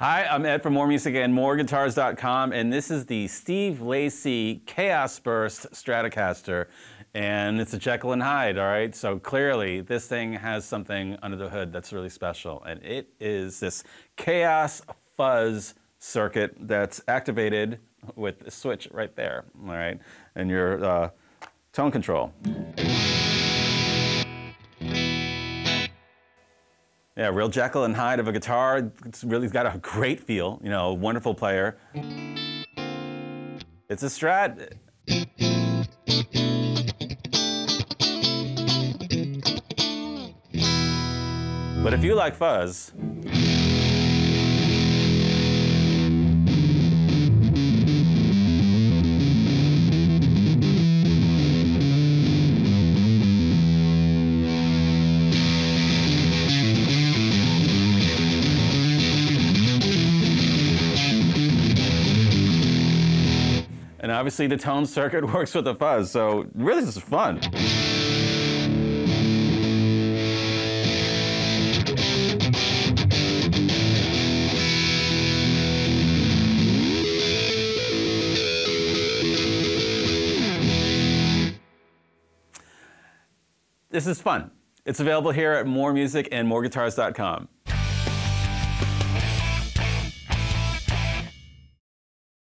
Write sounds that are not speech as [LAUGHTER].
Hi, I'm Ed from Moore Music and MooreGuitars.com, and this is the Steve Lacy Chaos Burst Stratocaster, and it's a Jekyll and Hyde, all right? So clearly, this thing has something under the hood that's really special, and it is this Chaos Fuzz circuit that's activated with the switch right there, all right? And your uh, tone control. Yeah, real Jekyll and Hyde of a guitar. It's really got a great feel, you know, wonderful player. It's a Strat. But if you like fuzz, And obviously the tone circuit [LAUGHS] works with the fuzz, so really this is fun. This is fun. It's available here at Moore Music and MooreGuitars.com.